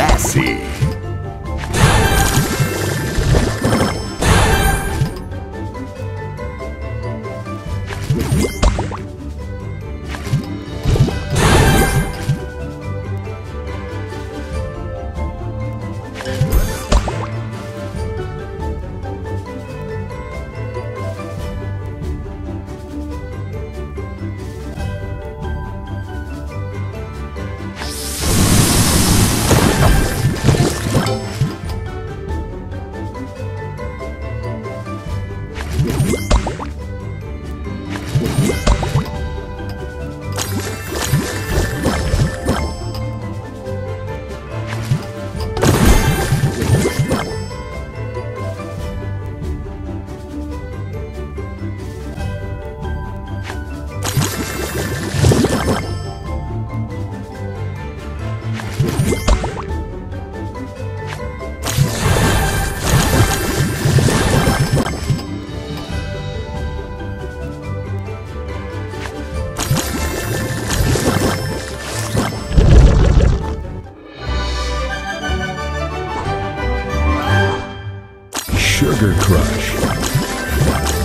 Acesse! Sugar Crush.